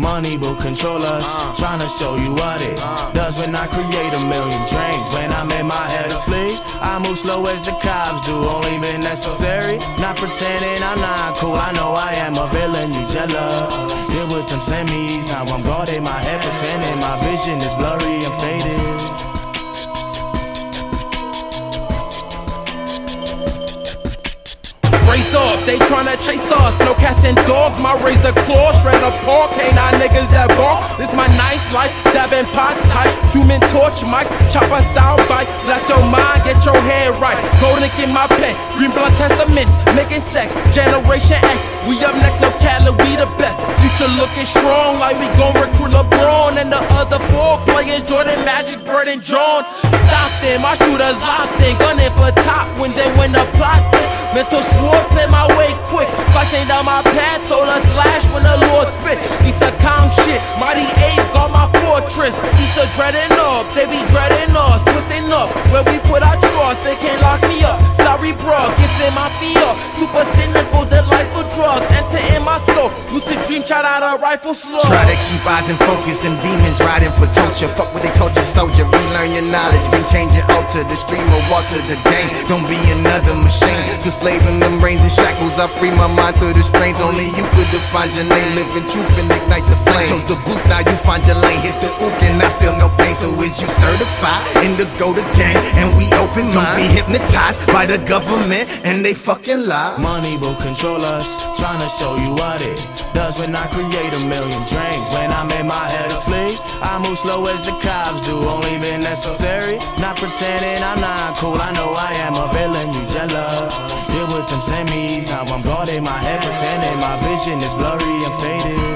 Money will control us. Uh. Trying to show you what it does when I create a million dreams. When I'm in my head asleep, I move slow as the cops do. Only been necessary. Not pretending I'm not cool. I know I am a villain. You jealous? Deal with them semis. Now I'm guarding my head, pretending my vision is blurry and faded. Up, they tryna chase us. No cats and dogs, my razor claw, shred apart. Canine niggas that bark. This my ninth life, dabbing pot type. Human torch mics, chop a sound bite. Bless your mind, get your head right. Golden in my pen, green blood testaments, making sex. Generation X, we up next, no Cali, we the best. Future looking strong, like we gon' recruit LeBron and the other four players, Jordan, Magic, Bird, and John. Stop them, my shooters locked in, gunning for top wins and win the plot. Mental sword, play my way Slicing down my path, solar slash when the Lord spit. These a count shit, mighty ape got my scope. Lucid dream, shot out a rifle slow. Try to keep eyes and focus, them demons riding for torture. Fuck what they told you, soldier. Relearn your knowledge, been changing, alter the stream or water the game. Don't be another machine. So slaving them brains and shackles, I free my mind through the strains. Only you could define your name. Living truth and ignite the flame. Chose the booth, now you find your lane. Hit the ook and I feel no is you certified in the go to game? And we open mind. Don't be hypnotized by the government and they fucking lie. Money will control us, trying to show you what it does when I create a million drinks. When I'm in my head asleep, I move slow as the cops do. Only been necessary, not pretending I'm not cool. I know I am a villain, you jealous. Deal with them semis, now I'm guarding my head, pretending my vision is blurry and faded.